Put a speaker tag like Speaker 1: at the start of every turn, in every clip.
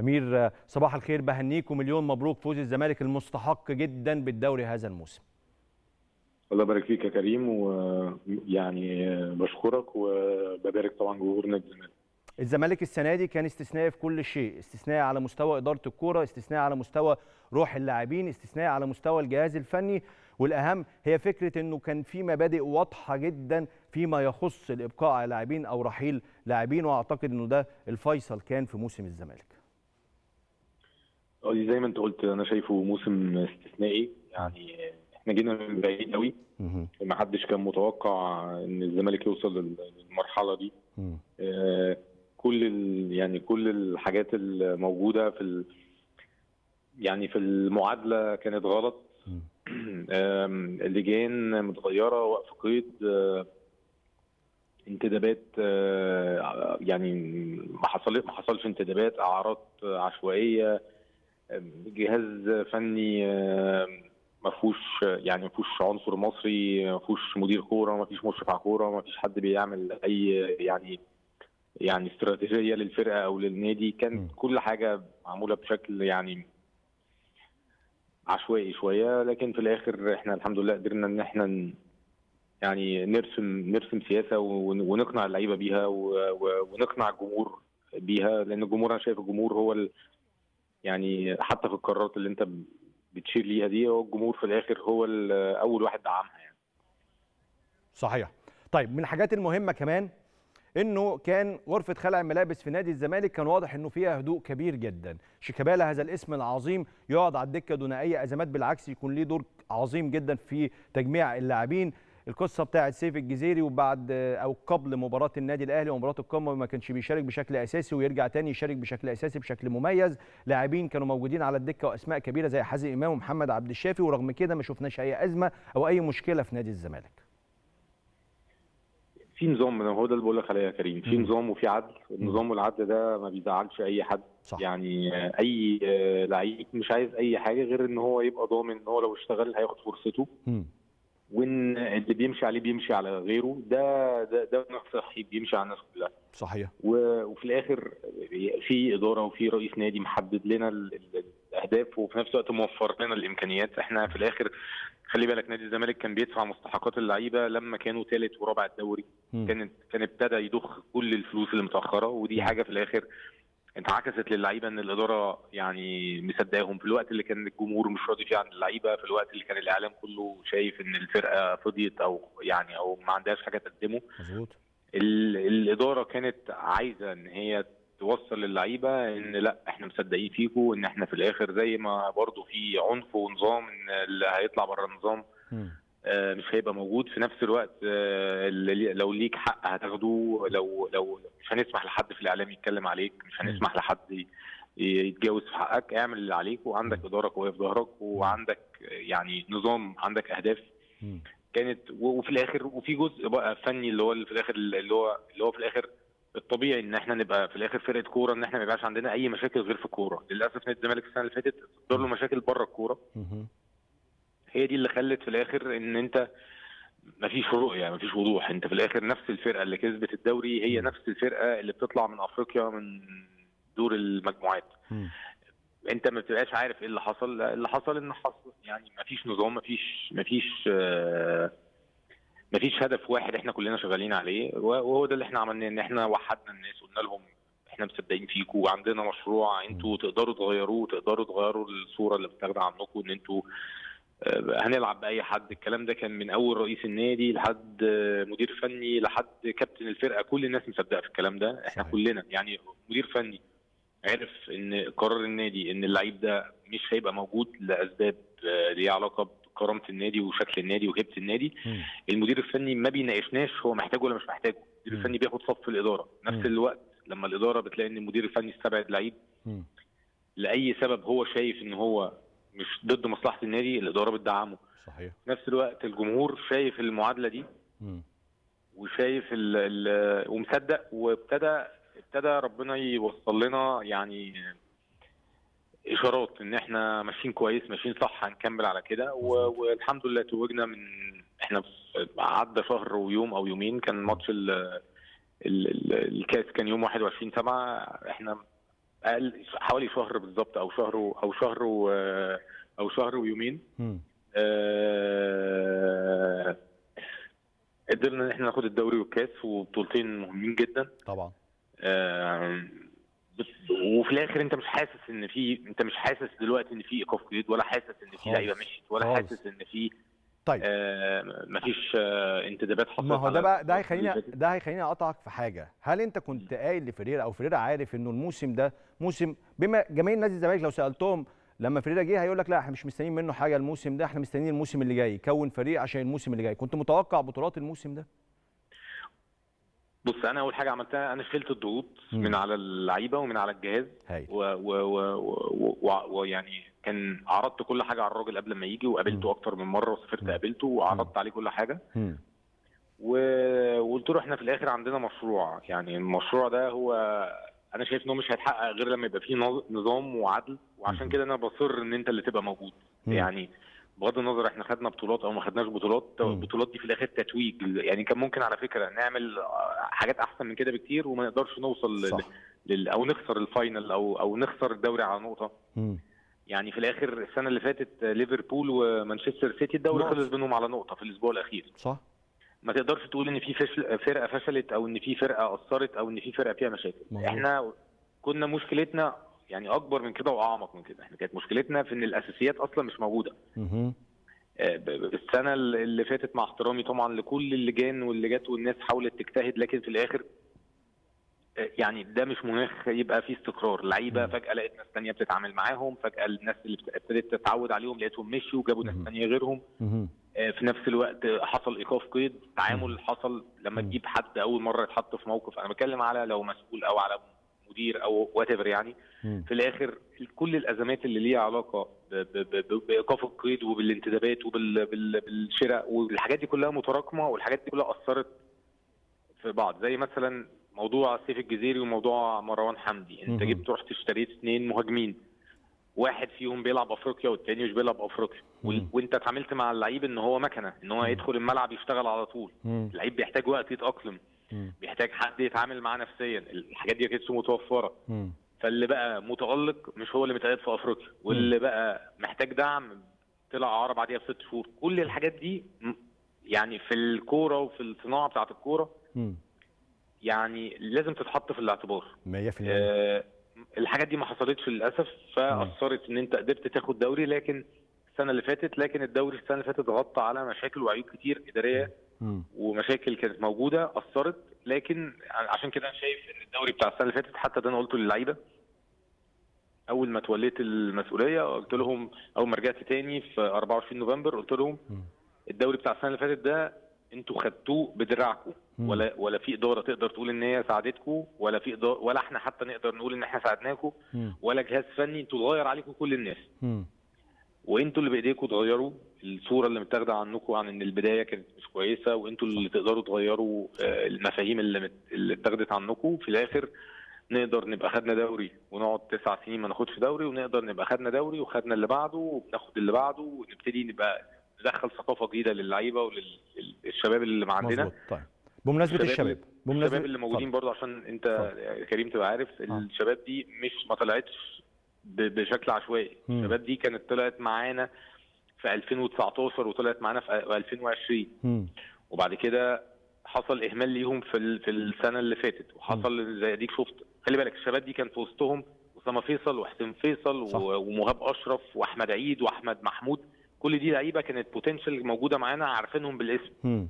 Speaker 1: أمير صباح الخير بهنيكم مليون مبروك فوز الزمالك المستحق جدا بالدوري هذا الموسم.
Speaker 2: الله يبارك فيك يا كريم ويعني بشكرك وببارك طبعا جمهور نادي الزمالك.
Speaker 1: الزمالك السنة دي كان استثنائي في كل شيء استثنائي على مستوى إدارة الكورة استثنائي على مستوى روح اللاعبين استثنائي على مستوى الجهاز الفني. والأهم هي فكرة إنه كان في مبادئ واضحة جدا فيما يخص الإبقاء على لاعبين أو رحيل لاعبين وأعتقد إنه ده الفيصل كان في موسم الزمالك.
Speaker 2: زي ما انت قلت أنا شايفه موسم استثنائي. يعني إحنا جينا من بعيد قوي ما حدش كان متوقع إن الزمالك يوصل للمرحلة دي. آه كل يعني كل الحاجات الموجودة في ال يعني في المعادلة كانت غلط. اللجان متغيرة وقف قيد انتدابات يعني ما حصلش انتدابات أعراض عشوائية جهاز فني ما فيهوش يعني ما فيهوش عنصر مصري ما فيهوش مدير كورة ما فيش مشرف على كوره ما فيش حد بيعمل أي يعني يعني استراتيجية للفرقة أو للنادي. كانت كل حاجة معمولة بشكل يعني عشوائي شوية. لكن في الآخر إحنا الحمد لله قدرنا إن إحنا يعني نرسم نرسم سياسة ونقنع اللعيبة بيها ونقنع الجمهور بيها. لأن الجمهور أنا شايف الجمهور هو يعني حتى في القرارات اللي انت بتشير ليها دي هو الجمهور في الآخر هو أول واحد دعمها يعني.
Speaker 1: صحيح. طيب من الحاجات المهمة كمان إنه كان غرفة خلع الملابس في نادي الزمالك كان واضح إنه فيها هدوء كبير جدا. شيكابالا هذا الاسم العظيم يقعد على الدكة دون أي أزمات بالعكس يكون ليه دور عظيم جدا في تجميع اللاعبين. القصة بتاعه سيف الجزيري وبعد أو قبل مباراة النادي الأهلي ومباراة القمة ما كانش بيشارك بشكل أساسي ويرجع تاني يشارك بشكل أساسي بشكل مميز. لاعبين كانوا موجودين على الدكة وأسماء كبيرة زي حازم إمام ومحمد عبد الشافي ورغم كده ما شفناش أي أزمة أو أي مشكلة في نادي الزمالك.
Speaker 2: في نظام هو ده اللي بقول لك عليه يا كريم. في نظام وفي عدل. النظام والعدل ده ما بيزعلش أي حد. صح. يعني أي لعيب مش عايز أي حاجة غير إن هو يبقى ضامن إن هو لو اشتغل هياخد فرصته. وإن اللي بيمشي عليه بيمشي على غيره ده ده ده صحي بيمشي على الناس كلها.
Speaker 1: صحيح.
Speaker 2: وفي الآخر في إدارة وفي رئيس نادي محدد لنا الأهداف وفي نفس الوقت موفر لنا الإمكانيات. إحنا في الآخر خلي بالك نادي الزمالك كان بيدفع مستحقات اللعيبة لما كانوا ثالث ورابع الدوري. كانت كان ابتدى يضخ كل الفلوس اللي متاخره ودي حاجة في الآخر انعكست للعيبة إن الإدارة يعني مصدقاهم. في الوقت اللي كان الجمهور مش راضي فيه عن اللعيبة في الوقت اللي كان الإعلام كله شايف إن الفرقة فضيت أو يعني أو ما عندهاش حاجة تقدمه.
Speaker 1: مظبوط.
Speaker 2: الإدارة كانت عايزة إن هي توصل للعيبة إن لأ إحنا مصدقين فيكم إن إحنا في الآخر زي ما برضو في عنف ونظام إن اللي هيطلع بره النظام. مش هيبقى موجود. في نفس الوقت آه لو ليك حق هتاخده. لو لو مش هنسمح لحد في الإعلام يتكلم عليك. مش هنسمح لحد يتجاوز في حقك. اعمل اللي عليك وعندك اداره قويه في ظهرك وعندك يعني نظام عندك أهداف. كانت وفي الآخر وفي جزء بقى فني اللي هو اللي في الآخر اللي هو اللي هو في الآخر الطبيعي إن إحنا نبقى في الآخر فرقة كورة إن إحنا ما يبقاش عندنا أي مشاكل غير في الكورة. للأسف نادي الزمالك السنة اللي فاتت صدر له مشاكل بره الكورة. هي دي اللي خلت في الآخر إن أنت ما فيش رؤيه ما فيش وضوح. أنت في الآخر نفس الفرقة اللي كسبت الدوري هي نفس الفرقة اللي بتطلع من أفريقيا من دور المجموعات. أنت ما بتبقاش عارف إيه اللي حصل اللي حصل إن حصل. يعني ما فيش نظام ما فيش ما فيش آه مفيش هدف واحد إحنا كلنا شغالين عليه. وهو ده اللي إحنا عملناه إن إحنا وحدنا الناس قلنا لهم إحنا مصدقين فيكم وعندنا مشروع أنتوا تقدروا تغيروه وتقدروا تغيروا الصورة اللي بتاخد عنكم إن أنتوا هنلعب بأي حد. الكلام ده كان من أول رئيس النادي لحد مدير فني لحد كابتن الفرقة. كل الناس مصدقة في الكلام ده. إحنا صحيح. كلنا يعني مدير فني عرف إن قرار النادي إن اللعيب ده مش هيبقى موجود لأسباب ليها علاقة كرامه النادي وشكل النادي وهيبة النادي. م. المدير الفني ما بيناقشناش هو محتاجه ولا مش محتاجه. المدير الفني بياخد صف الإدارة. نفس. الوقت لما الإدارة بتلاقي إن المدير الفني استبعد لعيب لأي سبب هو شايف إن هو مش ضد مصلحة النادي الإدارة بتدعمه.
Speaker 1: صحيح.
Speaker 2: نفس الوقت الجمهور شايف المعادلة دي
Speaker 1: م.
Speaker 2: وشايف ال ال ومصدق وابتدى ابتدى ربنا يوصل لنا يعني إشارات إن إحنا ماشيين كويس ماشيين صح هنكمل على كده. والحمد لله توجنا من إحنا عدى شهر ويوم أو يومين كان ماتش ال ال الكاس كان يوم 21 7 إحنا أقل حوالي شهر بالظبط أو شهر أو شهر. أو شهر ويومين. آه، قدرنا إن إحنا ناخد الدوري والكاس وبطولتين مهمين جدا
Speaker 1: طبعا
Speaker 2: آه، بس وفي الآخر أنت مش حاسس إن في أنت مش حاسس دلوقتي إن في إيقاف جديد ولا حاسس إن في. لعيبة مشيت ولا. حاسس إن في
Speaker 1: طيب.
Speaker 2: آه، مفيش آه، انتدابات حصلت
Speaker 1: ما هو ده بقى ده هيخليني. ده هيخليني اقطعك في حاجة. هل أنت كنت قايل لفريرا أو فريرا عارف إنه الموسم ده موسم بما جماهير نادي الزمالك لو سألتهم لما فريرا جه هيقول لك لا إحنا مش مستنيين منه حاجة الموسم ده إحنا مستنيين الموسم اللي جاي. يكون فريق عشان الموسم اللي جاي. كنت متوقع بطولات الموسم ده؟
Speaker 2: بص أنا أول حاجة عملتها أنا شلت الضغوط. من على اللعيبة ومن على الجهاز ويعني و و و و ويعني كان عرضت كل حاجة على الراجل قبل ما يجي وقابلته أكتر من مرة وسافرت. قابلته وعرضت عليه كل
Speaker 1: حاجة.
Speaker 2: و- وقلت له إحنا في الآخر عندنا مشروع يعني المشروع ده هو أنا شايف انه مش هيتحقق غير لما يبقى فيه نظ- نظام وعدل وعشان. كده أنا مصر إن أنت اللي تبقى موجود
Speaker 1: مم.
Speaker 2: يعني بغض النظر إحنا خدنا بطولات أو ما خدناش بطولات
Speaker 1: مم.
Speaker 2: البطولات دي في الآخر تتويج يعني كان ممكن على فكرة نعمل حاجات احسن من كده بكتير وما نقدرش نوصل.
Speaker 1: صح
Speaker 2: لل... أو نخسر ال final أو أو نخسر الدوري على نقطة
Speaker 1: مم.
Speaker 2: يعني في الآخر السنة اللي فاتت ليفربول ومانشستر سيتي الدوري. خلص بينهم على نقطة في الأسبوع الاخير
Speaker 1: صح
Speaker 2: ما تقدرش تقول ان في فشل فرقة فشلت أو ان في فرقة قصرت أو ان في فرقة فيها مشاكل
Speaker 1: مظبوط.
Speaker 2: إحنا كنا مشكلتنا يعني أكبر من كده وأعمق من كده إحنا كانت مشكلتنا في إن الأساسيات أصلا مش
Speaker 1: موجودة.
Speaker 2: آه، السنة اللي فاتت مع احترامي طبعا لكل اللجان واللي جت والناس حاولت تجتهد لكن في الآخر آه، يعني ده مش مناخ يبقى فيه استقرار
Speaker 1: لعيبة.
Speaker 2: فجأة لقيت ناس تانية بتتعامل معاهم فجأة الناس اللي بت- ابتدت تتعود عليهم لقيتهم مشوا وجابوا ناس. تانية غيرهم. آه، في نفس الوقت حصل إيقاف قيد تعامل حصل لما. تجيب حد أول مرة يتحط في موقف أنا بتكلم على لو مسؤول أو على مدير أو وات يعني
Speaker 1: مم.
Speaker 2: في الآخر كل الأزمات اللي ليها علاقة بإيقاف القيد وبالانتدابات وبالشراء والحاجات دي كلها متراكمة والحاجات دي كلها أثرت في بعض زي مثلا موضوع سيف الجزيري وموضوع مروان حمدي أنت
Speaker 1: مهم.
Speaker 2: جبت رحت اشتريت اثنين مهاجمين واحد فيهم بيلعب أفريقيا والتاني مش بيلعب أفريقيا
Speaker 1: مم.
Speaker 2: وأنت اتعاملت مع اللعيب إن هو مكنة إن هو. يدخل الملعب يشتغل على طول. اللعيب بيحتاج وقت
Speaker 1: يتأقلم
Speaker 2: بيحتاج حد يتعامل معاه نفسيا. الحاجات دي كانتش
Speaker 1: متوفرة.
Speaker 2: فاللي بقى متالق مش هو اللي متقيد في أفريقيا. واللي بقى محتاج دعم طلع اعاره بعديها بست شهور. كل الحاجات دي يعني في الكورة وفي الصناعه بتاعة
Speaker 1: الكورة.
Speaker 2: يعني لازم تتحط في الاعتبار.
Speaker 1: 100%
Speaker 2: آه، الحاجات دي ما حصلتش للأسف فأثرت إن أنت قدرت تاخد دوري لكن السنة اللي فاتت لكن الدوري السنة اللي فاتت غطى على مشاكل وعيوب كتير
Speaker 1: إدارية.
Speaker 2: ومشاكل كانت موجودة أثرت لكن عشان كده أنا شايف إن الدوري بتاع السنة اللي فاتت حتى ده أنا قلته للعيبة أول ما توليت المسؤولية قلت لهم أول ما رجعت تاني في 24 نوفمبر قلت لهم. الدوري بتاع السنة اللي فاتت ده أنتوا خدتوه بدراعكم. ولا ولا في إدارة تقدر تقول إن هي ساعدتكم ولا في إدارة ولا إحنا حتى نقدر نقول إن إحنا ساعدناكم. ولا جهاز فني أنتوا اتغير عليكم كل الناس. وانتوا اللي بايديكم تغيروا الصورة اللي متاخدة عنكم عن إن البداية كانت مش كويسة وانتوا اللي تقدروا تغيروا آه، المفاهيم اللي. اللي اتاخدت عنكم في الآخر نقدر نبقى خدنا دوري ونقعد تسع سنين ما ناخدش دوري ونقدر نبقى خدنا دوري وخدنا اللي بعده وبناخد اللي بعده ونبتدي نبقى ندخل ثقافة جديدة للعيبة وللشباب اللي
Speaker 1: مظبوط طيب. بمناسبة الشباب
Speaker 2: الشباب اللي موجودين برضه عشان انت يا كريم تبقى عارف الشباب دي مش ما طلعتش بشكل عشوائي. الشباب دي كانت طلعت معانا في 2019 وطلعت معانا في 2020
Speaker 1: مم.
Speaker 2: وبعد كده حصل إهمال ليهم في في السنة اللي فاتت وحصل زي أديك شفت خلي بالك الشباب دي كان في وسطهم أسامة فيصل وحسين فيصل
Speaker 1: صح.
Speaker 2: ومهاب أشرف وأحمد عيد وأحمد محمود كل دي لعيبة كانت بوتنشال موجودة معانا عارفينهم بالاسم.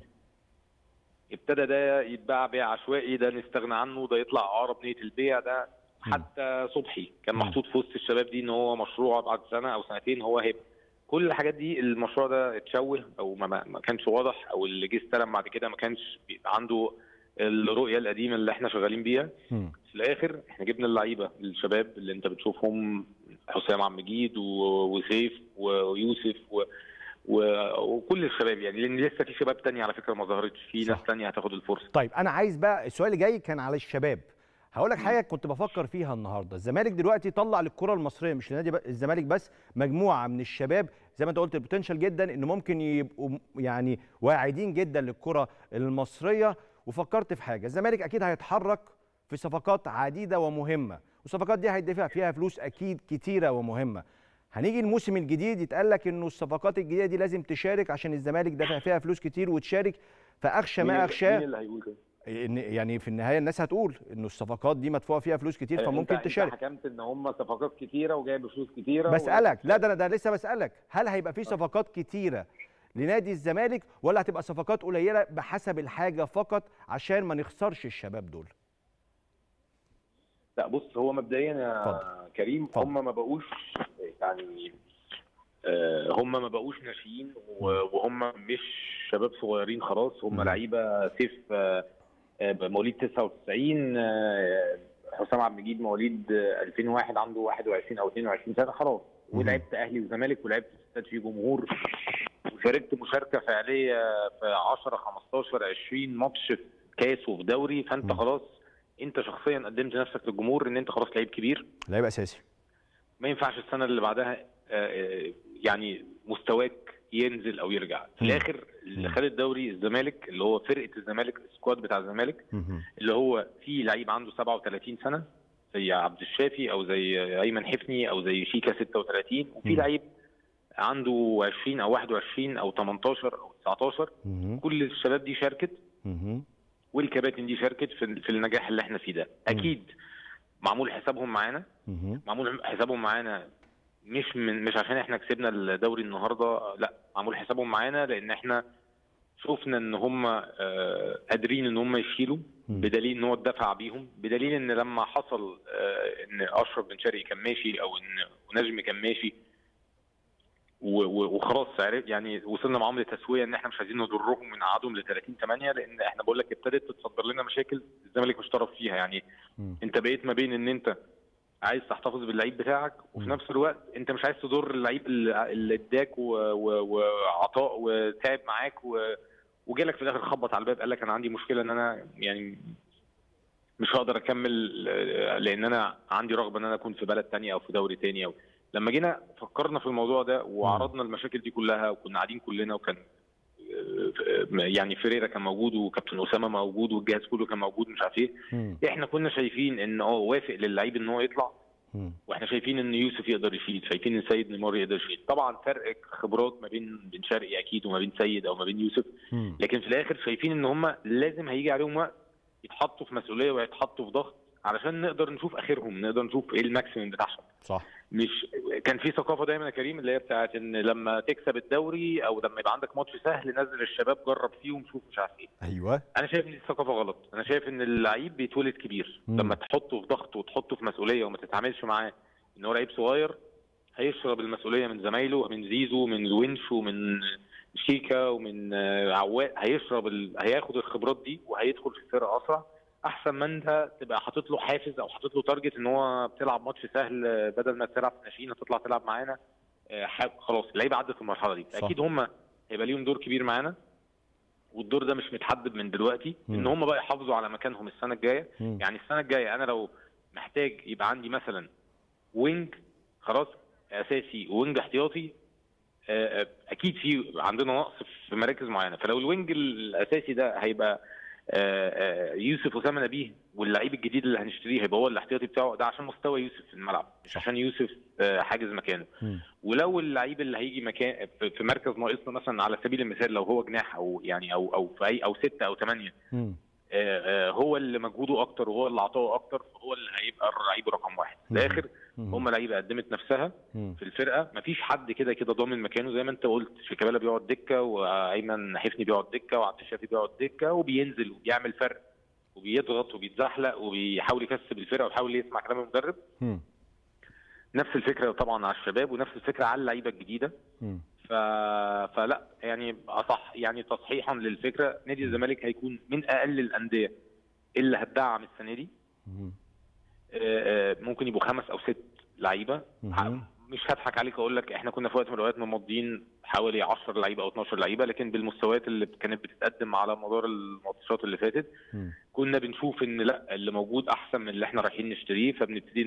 Speaker 2: ابتدى ده يتباع بيع عشوائي ده نستغنى عنه ده يطلع اعاره بنيه البيع ده حتى صبحي كان. محطوط في وسط الشباب دي إن هو مشروع بعد سنة أو سنتين هو هيبقى كل الحاجات دي المشروع ده اتشوه أو ما, ما كانش واضح أو اللي جه استلم بعد كده ما كانش عنده الرؤية القديمة اللي إحنا شغالين بيها. في الآخر إحنا جبنا اللعيبة الشباب اللي أنت بتشوفهم حسام عبد المجيد و- وسيف ويوسف و... و... وكل الشباب يعني لأن لسه في شباب تانية على فكرة ما ظهرتش في. ناس تانية هتاخد الفرصة
Speaker 1: طيب أنا عايز بقى السؤال اللي جاي كان على الشباب هقول لك حاجة كنت بفكر فيها النهارده. الزمالك دلوقتي طلع للكرة المصرية مش لنادي الزمالك بس مجموعة من الشباب زي ما انت قلت البوتنشال جدا إن ممكن يبقوا يعني واعدين جدا للكرة المصرية. وفكرت في حاجة الزمالك أكيد هيتحرك في صفقات عديدة ومهمة. والصفقات دي هيدفع فيها فلوس أكيد كتيرة ومهمة. هنيجي الموسم الجديد يتقال لك إنه الصفقات الجديدة دي لازم تشارك عشان الزمالك دافع فيها فلوس كتير وتشارك.
Speaker 2: فأخشى
Speaker 1: ما أخشاه
Speaker 2: مين اللي هيقول كده؟
Speaker 1: إن يعني في النهاية الناس هتقول إنه الصفقات دي مدفوع فيها فلوس كتير فممكن تشارك
Speaker 2: حكمت إن هم صفقات كتيرة وجايب فلوس كتيرة
Speaker 1: بسألك لا ده أنا ده لسه بسألك هل هيبقى في صفقات كتيرة لنادي الزمالك ولا هتبقى صفقات قليلة بحسب الحاجة فقط عشان ما نخسرش الشباب دول
Speaker 2: لا بص هو مبدئيا يا. كريم
Speaker 1: اتفضل.
Speaker 2: هم ما بقوش يعني آه، هم ما بقوش ناشئين وهم مش شباب صغيرين خلاص هم. لعيبة سيف آه، مواليد 99 آه، حسام عبد المجيد مواليد آه، 2001 عنده 21 أو 22 سنة خلاص. ولعبت أهلي وزمالك ولعبت في استاد فيه جمهور وشاركت مشاركة فعلية في 10 15 20 ماتش في كاس وفي دوري
Speaker 1: فأنت.
Speaker 2: خلاص أنت شخصيا قدمت نفسك للجمهور إن أنت خلاص لعيب كبير
Speaker 1: لعيب أساسي
Speaker 2: ما ينفعش السنة اللي بعدها آه، آه، يعني مستواك ينزل أو يرجع في. الآخر اللي
Speaker 1: مم.
Speaker 2: خد الدوري الزمالك اللي هو فرقة الزمالك السكواد بتاع الزمالك. اللي هو فيه لعيب عنده 37 سنة زي عبد الشافي أو زي أيمن حفني أو زي شيكا 36 وفي
Speaker 1: مم.
Speaker 2: لعيب عنده 20 أو 21 أو 18 أو 19
Speaker 1: مهم.
Speaker 2: كل الشباب دي شاركت. والكباتن دي شاركت في في النجاح اللي إحنا فيه ده أكيد معمول حسابهم معانا. معمول حسابهم معانا مش من مش عشان إحنا كسبنا الدوري النهارده لا معمول حسابهم معانا لأن إحنا شفنا ان هم آه، قادرين ان هم يشيلوا. بدليل ان هو اتدفع بيهم بدليل ان لما حصل آه، إن أشرف بن شرقي كان ماشي أو إن نجم كان ماشي وخلاص عرف يعني وصلنا معاهم لتسوية إن إحنا مش عايزين نضرهم ونقعدهم ل 30 8 لأن إحنا بقول لك ابتدت تتصدر لنا مشاكل الزمالك مش طرف فيها يعني. انت بقيت ما بين إن انت عايز تحتفظ باللعيب بتاعك وفي. نفس الوقت انت مش عايز تضر اللعيب اللي اداك وعطاء وتعب معاك و... وجالك في الآخر خبط على الباب قال لك أنا عندي مشكلة إن أنا يعني مش هقدر أكمل لأن أنا عندي رغبة إن أنا أكون في بلد تانية أو في دوري تاني أو لما جينا فكرنا في الموضوع ده وعرضنا المشاكل دي كلها وكنا قاعدين كلنا وكان يعني فريرا كان موجود وكابتن أسامة موجود والجهاز كله كان موجود مش عارف
Speaker 1: إيه.
Speaker 2: إحنا كنا شايفين إن آه وافق للعيب إن هو يطلع. وإحنا شايفين إن يوسف يقدر يشيل شايفين إن سيد نيمار يقدر يشيل طبعا فرق خبرات ما بين بن شرقي أكيد وما بين سيد أو ما بين يوسف. لكن في الآخر شايفين إن هم لازم هيجي عليهم وقت يتحطوا في مسؤولية ويتحطوا في ضغط علشان نقدر نشوف آخرهم نقدر نشوف إيه ال maximum بتاعهم
Speaker 1: صح
Speaker 2: مش كان في ثقافة دايما يا كريم اللي هي بتاعت إن لما تكسب الدوري أو لما يبقى عندك ماتش سهل نزل الشباب جرب فيهم شوف مش عارف إيه.
Speaker 1: أيوه.
Speaker 2: أنا شايف إن دي ثقافة غلط. أنا شايف إن اللعيب بيتولد كبير.
Speaker 1: مم.
Speaker 2: لما تحطه في ضغط وتحطه في مسؤولية وما تتعاملش معاه إن هو لعيب صغير هيشرب المسؤولية من زمايله من زيزو من الونش ومن شيكا ومن عواد هيشرب ال... هياخد الخبرات دي وهيدخل في الفرقه أسرع. أحسن ما أنت تبقى حاطط له حافز أو حاطط له target إن هو بتلعب ماتش سهل آه، بدل ما تلعب في ناشئين هتطلع تلعب معانا آه، خلاص اللعيبة عدت المرحلة دي. أكيد هم هيبقى ليهم دور كبير معانا والدور ده مش متحدد من دلوقتي
Speaker 1: مم.
Speaker 2: إن هم بقى يحافظوا على مكانهم السنة الجاية
Speaker 1: مم.
Speaker 2: يعني السنة الجاية أنا لو محتاج يبقى عندي مثلا wing خلاص أساسي wing احتياطي آه، أكيد في عندنا نقص في مراكز معينة فلو ال wing الأساسي ده هيبقى يوسف اسامه نبيه واللعيب الجديد اللي هنشتريه هيبقى هو الاحتياطي بتاعه ده عشان مستوى يوسف في الملعب مش. عشان يوسف آه، حاجز مكانه. ولو اللعيب اللي هيجي مكان في مركز ناقصنا مثلا على سبيل المثال لو هو جناح أو يعني أو أو في أي أو ستة أو ثمانيه. آه، آه، هو اللي مجهوده أكتر وهو اللي عطاه أكتر فهو اللي هيبقى اللعيب رقم واحد في.
Speaker 1: الآخر.
Speaker 2: هم لعيبة قدمت نفسها. في الفرقة. مفيش حد كده كده ضامن مكانه زي ما انت قلت. شيكابالا بيقعد دكة وأيمن حفني بيقعد دكة وعبد الشافي بيقعد دكة وبينزل وبيعمل فرق وبيضغط وبيتزحلق وبيحاول يكسب الفرقة ويحاول يسمع كلام المدرب. نفس الفكرة طبعا على الشباب ونفس الفكرة على اللعيبة
Speaker 1: الجديدة.
Speaker 2: ف... فلا يعني أصح يعني تصحيحا للفكرة نادي الزمالك هيكون من أقل الأندية اللي هتدعم السنة دي. ممكن يبقوا خمس أو ست
Speaker 1: لعيبة.
Speaker 2: مش هضحك عليك أقول لك إحنا كنا في وقت من الأوقات ممضيين حوالي 10 لعيبة أو 12 لعيبة لكن بالمستويات اللي كانت بتتقدم على مدار الماتشات اللي فاتت. كنا بنشوف إن لأ اللي موجود أحسن من اللي إحنا رايحين نشتريه فبنبتدي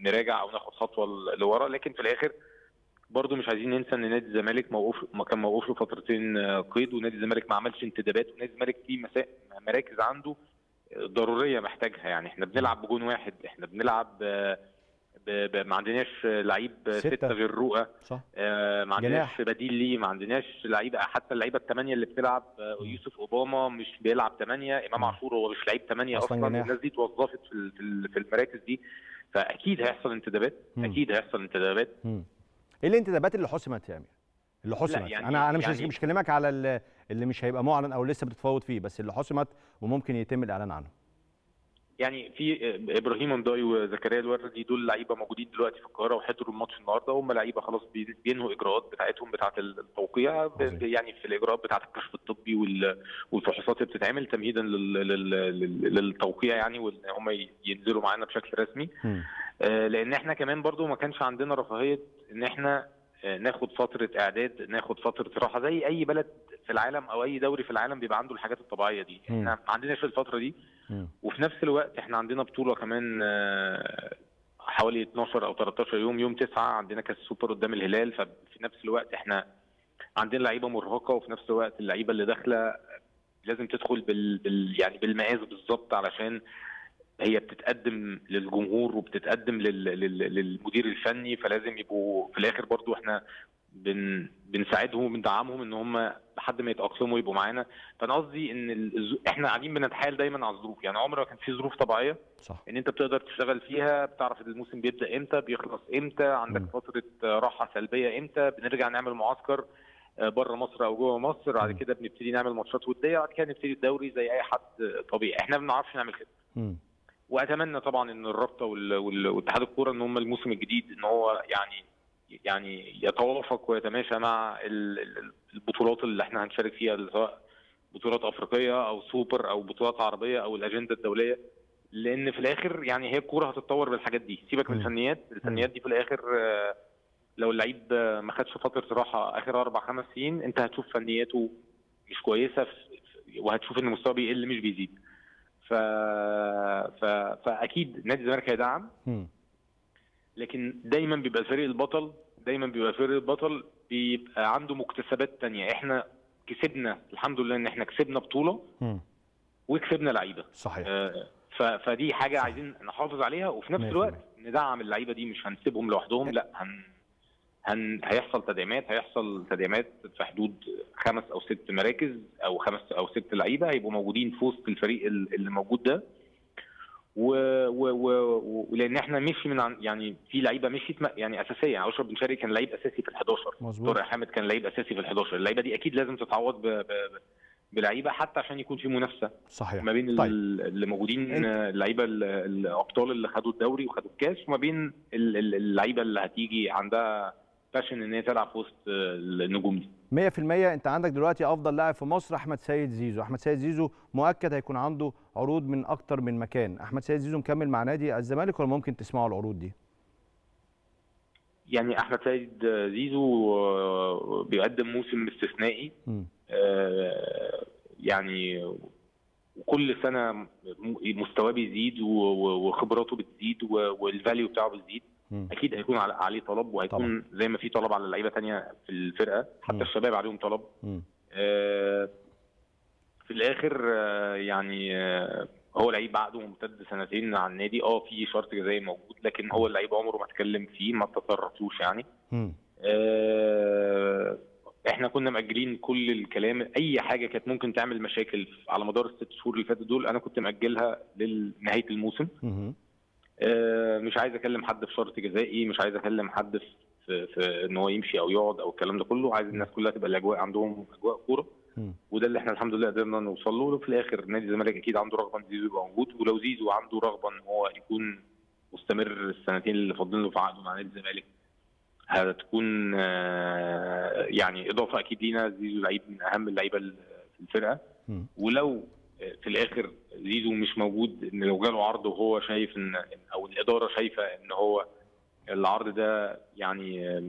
Speaker 2: نراجع أو ناخد خطوة لورا لكن في الآخر برضه مش عايزين ننسى إن نادي الزمالك موقوف ما كان موقوف له فترتين آه، قيد ونادي الزمالك ما عملش انتدابات ونادي الزمالك فيه مسا... مراكز عنده ضرورية محتاجها يعني إحنا بنلعب بجون واحد إحنا بنلعب آه، ب... ب... ما عندناش لعيب
Speaker 1: ستة.
Speaker 2: ستة غير رؤى
Speaker 1: صح
Speaker 2: آه، ما عندناش
Speaker 1: جناح.
Speaker 2: بديل ليه ما عندناش لعيبة حتى اللعيبة الثمانيه اللي بتلعب آه، يوسف أوباما مش بيلعب ثمانيه
Speaker 1: إمام.
Speaker 2: عاشور هو مش لعيب ثمانيه
Speaker 1: أصلاً
Speaker 2: أصلا
Speaker 1: جناح.
Speaker 2: الناس دي اتوظفت في في ال- في المراكز دي فأكيد هيحصل انتدابات. أكيد هيحصل انتدابات.
Speaker 1: إيه الانتدابات اللي حسمت يا أمير اللي حسمت
Speaker 2: يعني-
Speaker 1: أنا أنا مش
Speaker 2: يعني-
Speaker 1: مش كلمك على ال- اللي مش هيبقى معلن أو لسه بتتفاوض فيه بس اللي حسمت وممكن يتم الإعلان عنه
Speaker 2: يعني في إبراهيم نداي وزكريا الوردي دول لعيبة موجودين دلوقتي في القاهرة وحضروا الماتش النهارده هم لعيبة خلاص بي- بينهوا إجراءات بتاعتهم بتاعه التوقيع. يعني في الإجراءات بتاعه الكشف الطبي وال- والفحوصات اللي بتتعمل تمهيدا لل- لل- لل- للتوقيع يعني وإن هم ينزلوا معانا بشكل رسمي. آه، لأن إحنا كمان برضو ما كانش عندنا رفاهية إن إحنا ناخد فترة إعداد ناخد فترة راحة زي أي بلد في العالم أو أي دوري في العالم بيبقى عنده الحاجات الطبيعية دي
Speaker 1: مم.
Speaker 2: إحنا ما عندناش الفترة دي
Speaker 1: مم.
Speaker 2: وفي نفس الوقت إحنا عندنا بطولة كمان آه، حوالي 12 أو 13 يوم يوم 9 عندنا كأس السوبر قدام الهلال ففي نفس الوقت إحنا عندنا لعيبة مرهقة وفي نفس الوقت اللعيبة اللي داخلة لازم تدخل بال, بال يعني بالمقاس بالظبط علشان هي بتتقدم للجمهور وبتتقدم لل... لل... للمدير الفني فلازم يبقوا في الآخر برضو إحنا بن... بنساعدهم وبندعمهم إن هم لحد ما يتأقلموا يبقوا معانا فأنا قصدي إن الز... إحنا قاعدين بنتحايل دايما على الظروف يعني عمر ما كان في ظروف طبيعية
Speaker 1: صح
Speaker 2: إن أنت بتقدر تشتغل فيها بتعرف الموسم بيبدأ إمتى بيخلص إمتى عندك
Speaker 1: مم.
Speaker 2: فترة راحة سلبية إمتى بنرجع نعمل معسكر بره مصر أو جوه مصر بعد. كده بنبتدي نعمل ماتشات ودية بعد كده نبتدي الدوري زي أي حد طبيعي إحنا ما بنعرفش نعمل كده. وأتمنى طبعا إن الرابطة واتحاد الكورة إن هم الموسم الجديد إن هو يعني يعني يتوافق ويتماشى مع ال- ال- البطولات اللي إحنا هنشارك فيها سواء بطولات أفريقية أو سوبر أو بطولات عربية أو الأجندة الدولية. لأن في الآخر يعني هي الكورة هتتطور بالحاجات دي. سيبك من. الفنيات. الفنيات دي في الآخر آه، لو اللعيب ما خدش فترة راحة آخر أربع خمس سنين أنت هتشوف فنياته مش كويسة وهتشوف إن مستواه بيقل مش بيزيد. ف... ف... فأكيد نادي الزمالك هيدعم. لكن دايما بيبقى الفريق البطل دايما بيبقى الفريق البطل بيبقى عنده مكتسبات تانية إحنا كسبنا الحمد لله إن إحنا كسبنا بطولة
Speaker 1: مم.
Speaker 2: وكسبنا لعيبة
Speaker 1: صحيح
Speaker 2: آه، ف... فدي حاجة عايزين نحافظ عليها وفي نفس
Speaker 1: 100%.
Speaker 2: الوقت ندعم اللعيبة دي مش هنسيبهم لوحدهم لا هن... هن... هيحصل تدعيمات هيحصل تدعيمات في حدود خمس أو ست مراكز أو خمس أو ست لعيبة هيبقوا موجودين في وسط الفريق ال- اللي موجود ده. و... و... و... ولان إحنا مشي من عن... يعني في لعيبة مشيت يعني أساسية. يعني أشرف بن شرقي كان لعيب أساسي في ال 11
Speaker 1: مظبوط.
Speaker 2: طارق حامد كان لعيب أساسي في ال 11 اللعيبة دي أكيد لازم تتعوض ب... ب... بلعيبة حتى عشان يكون في منافسة
Speaker 1: صحيح.
Speaker 2: ما بين
Speaker 1: طيب.
Speaker 2: ال- اللي موجودين اللعيبة ال- الأبطال اللي خدوا الدوري وخدوا الكاس وما بين ال- ال- اللعيبة اللي هتيجي عندها passion إن هي تلعب في وسط النجوم دي.
Speaker 1: 100% أنت عندك دلوقتي أفضل لاعب في مصر أحمد سيد زيزو. أحمد سيد زيزو مؤكد هيكون عنده عروض من أكتر من مكان. أحمد سيد زيزو مكمل مع نادي الزمالك ولا ممكن تسمعوا العروض دي؟
Speaker 2: يعني أحمد سيد زيزو آه، بيقدم موسم استثنائي. آه، يعني وكل سنة مستواه بيزيد وخبراته بتزيد والفاليو بتاعه بيزيد.
Speaker 1: مم.
Speaker 2: أكيد هيكون عليه طلب وهيكون زي ما في طلب على لعيبة تانية في الفرقة حتى
Speaker 1: مم.
Speaker 2: الشباب عليهم طلب. آه، في الآخر آه، يعني آه، هو لعيب عقده ممتد سنتين على النادي آه في شرط جزائي موجود لكن هو اللعيب عمره ما اتكلم فيه ما تطرقتوش يعني. آه، إحنا كنا مأجلين كل الكلام أي حاجة كانت ممكن تعمل مشاكل على مدار الست شهور اللي فاتوا دول أنا كنت مأجلها لنهاية الموسم
Speaker 1: مم.
Speaker 2: آه، مش عايز اكلم حد في شرط جزائي مش عايز اكلم حد في في, ان هو يمشي أو يقعد أو الكلام ده كله. عايز الناس كلها تبقى الأجواء عندهم أجواء
Speaker 1: كورة.
Speaker 2: وده اللي إحنا الحمد لله قدرنا نوصل له. وفي الآخر نادي الزمالك أكيد عنده رغبة إن زيزو يبقى موجود. ولو زيزو عنده رغبة إن هو يكون مستمر السنتين اللي فاضلين له في عقده مع نادي الزمالك هتكون آه، يعني إضافة أكيد لينا. زيزو لعيب من أهم اللعيبة ال- في
Speaker 1: الفرقة.
Speaker 2: ولو في الآخر زيزو مش موجود إن لو جاله عرض وهو شايف إن أو الإدارة شايفة إن هو العرض ده يعني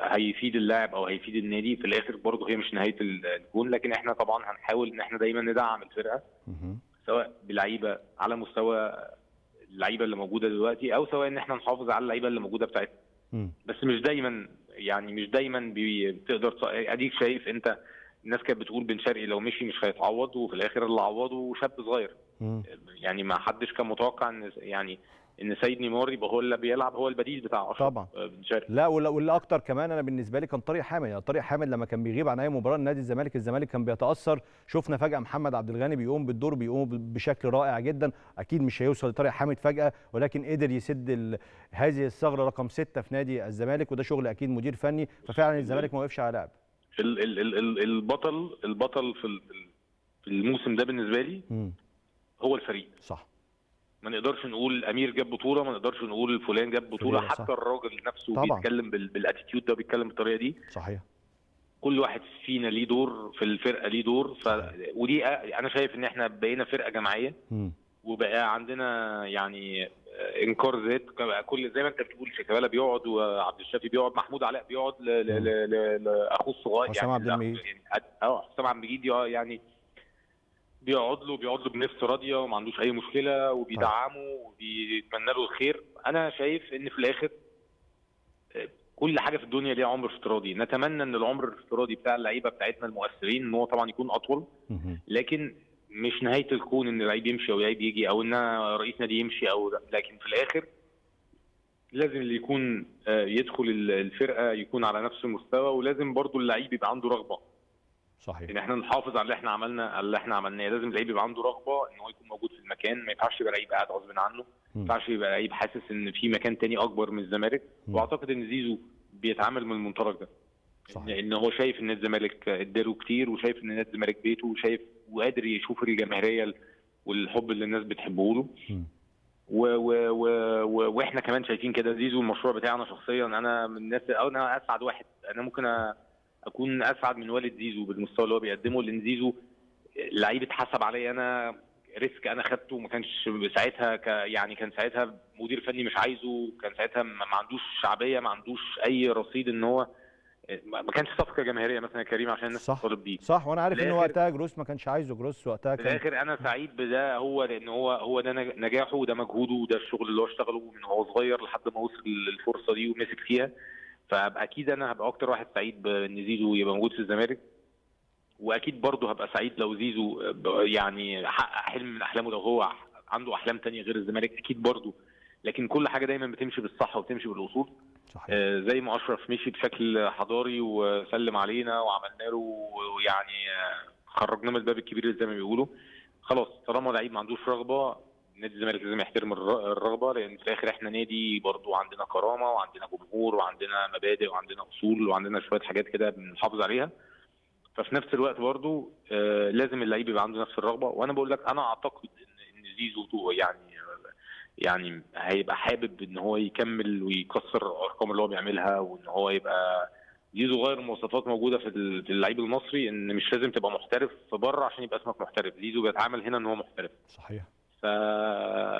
Speaker 2: هيفيد اللاعب أو هيفيد النادي في الآخر برضه هي مش نهاية الجون لكن إحنا طبعا هنحاول إن إحنا دايما ندعم
Speaker 1: الفرقة.
Speaker 2: سواء بلعيبة على مستوى اللعيبة اللي موجودة دلوقتي أو سواء إن إحنا نحافظ على اللعيبة اللي موجودة بتاعتنا. بس مش دايما يعني مش دايما بتقدر أديك شايف أنت الناس كانت بتقول بن شرقي لو مشي مش هيتعوض وفي الآخر اللي عوضه شاب صغير.
Speaker 1: مم.
Speaker 2: يعني ما حدش كان متوقع إن يعني إن سيد نيمار يبقى هو اللي بيلعب هو البديل بتاع أشرف
Speaker 1: طبعا.
Speaker 2: بن شرقي.
Speaker 1: لا واللي أكتر كمان أنا بالنسبة لي كان طارق حامد. يعني طارق حامد لما كان بيغيب عن أي مباراة نادي الزمالك الزمالك كان بيتأثر. شفنا فجأة محمد عبد الغني بيقوم بالدور بيقوم بشكل رائع جدا. أكيد مش هيوصل لطارق حامد فجأة ولكن قدر يسد ال... هذه الثغرة رقم ستة في نادي الزمالك وده شغل أكيد مدير فني. ففعلا الزمالك ما وقفش على لاعب.
Speaker 2: ال- ال- ال- ال- البطل البطل في ال- في الموسم ده بالنسبة لي
Speaker 1: مم.
Speaker 2: هو الفريق
Speaker 1: صح
Speaker 2: ما نقدرش نقول امير جاب بطولة ما نقدرش نقول فلان جاب
Speaker 1: بطولة صح.
Speaker 2: حتى الراجل نفسه
Speaker 1: طبعا.
Speaker 2: بيتكلم بال- بال attitude ده بيتكلم بالطريقة دي
Speaker 1: صحيح
Speaker 2: كل واحد فينا ليه دور في الفرقة ليه دور ف... ودي أنا شايف إن إحنا بقينا فرقة
Speaker 1: جماعية.
Speaker 2: وبقى عندنا يعني انكار ذات كل زي ما أنت بتقول شيكابالا بيقعد وعبد الشافي بيقعد محمود علاء بيقعد ل- ل- ل- ل- لأخوه الصغير
Speaker 1: حسام عبد المجيد.
Speaker 2: يعني آه حسام عبد المجيد يعني بيقعد له بيقعد له بنفس راضية وما عندوش أي مشكلة وبيدعمه وبيتمنى له الخير أنا شايف إن في الآخر آه، كل حاجة في الدنيا ليها عمر افتراضي نتمنى إن العمر الافتراضي بتاع اللعيبة بتاعتنا المؤثرين إن هو طبعا يكون
Speaker 1: أطول.
Speaker 2: لكن مش نهاية الكون إن لعيب يمشي أو لعيب يجي أو إن رئيس نادي يمشي أو لكن في الآخر لازم اللي يكون آه، يدخل ال- الفرقة يكون على نفس المستوى ولازم برضو اللعيب يبقى عنده رغبة.
Speaker 1: صحيح.
Speaker 2: إن إحنا نحافظ على اللي إحنا عملنا على اللي إحنا عملناه. لازم اللعيب يبقى عنده رغبة إن هو يكون موجود في المكان. ما ينفعش يبقى لعيب قاعد غصب عنه. ما. ينفعش يبقى لعيب حاسس إن في مكان تاني أكبر من الزمالك. وأعتقد إن زيزو بيتعامل من المنطلق ده.
Speaker 1: صحيح.
Speaker 2: إن هو شايف إن الزمالك اداله كتير وشايف إن نادي الزمالك بيته وشايف وقادر يشوف الجماهيرية والحب اللي الناس بتحبه له. و و و و وإحنا كمان شايفين كده. زيزو المشروع بتاعي أنا شخصيا. أنا من الناس أو أنا أسعد واحد. أنا ممكن أكون أسعد من والد زيزو بالمستوى اللي هو بيقدمه لأن زيزو لعيب اتحسب عليا. أنا risk أنا خدته ما كانش ساعتها ك يعني كان ساعتها مدير فني مش عايزه كان ساعتها ما عندوش شعبية ما عندوش أي رصيد إن هو ما كانش صفقة جماهيرية مثلا يا كريم عشان الناس. تطالب بيه.
Speaker 1: صح وأنا عارف
Speaker 2: إن
Speaker 1: وقتها جروس ما كانش عايزه جروس وقتها كان
Speaker 2: الآخر أنا سعيد بده هو لأن هو هو ده نج- نجاحه وده مجهوده وده الشغل اللي هو اشتغله من هو صغير لحد ما وصل للفرصة دي ومسك فيها. فابقى أكيد أنا هبقى أكتر واحد سعيد بان زيزو يبقى موجود في الزمالك. وأكيد برضه هبقى سعيد لو زيزو يعني حقق حلم من أحلامه لو هو عنده أحلام تانية غير الزمالك أكيد برضه. لكن كل حاجة دايما بتمشي بالصح وبتمشي بالاصول
Speaker 1: صحيح.
Speaker 2: آه، زي ما أشرف مشي بشكل حضاري وسلم علينا وعملنا له ويعني آه، خرجناه من الباب الكبير زي ما بيقولوا. خلاص طالما لعيب ما عندوش رغبة نادي الزمالك لازم يحترم الر- الرغبة لأن في الآخر إحنا نادي برضو عندنا كرامة وعندنا جمهور وعندنا مبادئ وعندنا أصول وعندنا شوية حاجات كده بنحافظ عليها. ففي نفس الوقت برضو آه، لازم اللعيب يبقى عنده نفس الرغبة. وأنا بقول لك أنا أعتقد إن زيزو يعني يعني هيبقى حابب إن هو يكمل ويكسر الأرقام اللي هو بيعملها وإن هو يبقى زيزو غير مواصفات موجودة في اللعيب المصري إن مش لازم تبقى محترف في بره عشان يبقى اسمك محترف. زيزو بيتعامل هنا إن هو محترف.
Speaker 1: صحيح.
Speaker 2: ف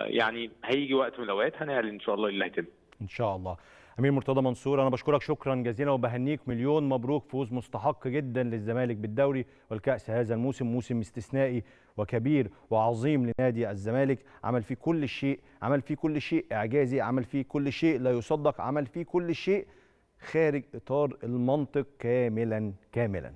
Speaker 2: يعني هيجي وقت من الأوقات هنعلن إن شاء الله إيه اللي هيتم.
Speaker 1: إن شاء الله. أمير مرتضى منصور أنا بشكرك شكرا جزيلا وبهنيك مليون مبروك فوز مستحق جدا للزمالك بالدوري والكأس هذا الموسم موسم استثنائي وكبير وعظيم لنادي الزمالك. عمل فيه كل شيء عمل فيه كل شيء إعجازي عمل فيه كل شيء لا يصدق عمل فيه كل شيء خارج إطار المنطق كاملا كاملا.